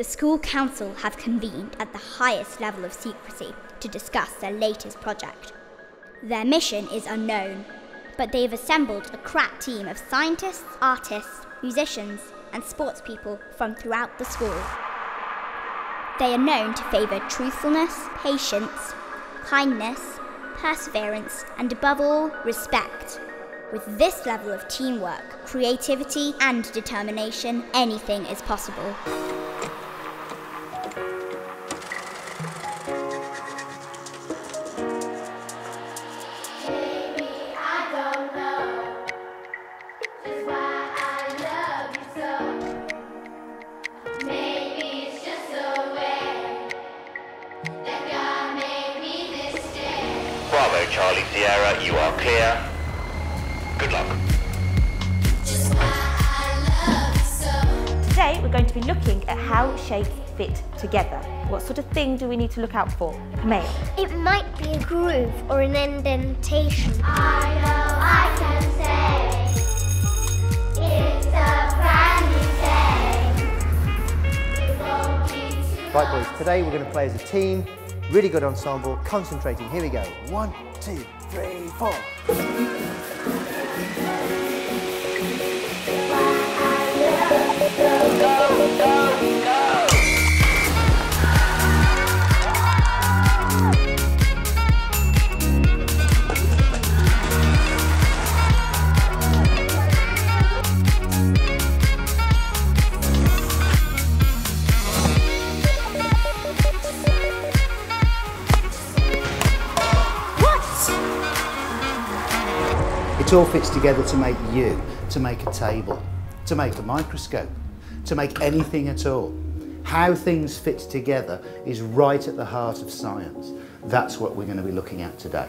the school council have convened at the highest level of secrecy to discuss their latest project. Their mission is unknown, but they've assembled a crack team of scientists, artists, musicians, and sports people from throughout the school. They are known to favour truthfulness, patience, kindness, perseverance, and above all, respect. With this level of teamwork, creativity, and determination, anything is possible. Bravo, Charlie Sierra, you are clear. Good luck. Today we're going to be looking at how shapes fit together. What sort of thing do we need to look out for? Camille. It might be a groove or an indentation. I know I can say it's a brand new day. Right, boys, today we're going to play as a team. Really good ensemble, concentrating. Here we go. One, two, three, four. It all fits together to make you, to make a table, to make a microscope, to make anything at all. How things fit together is right at the heart of science. That's what we're going to be looking at today.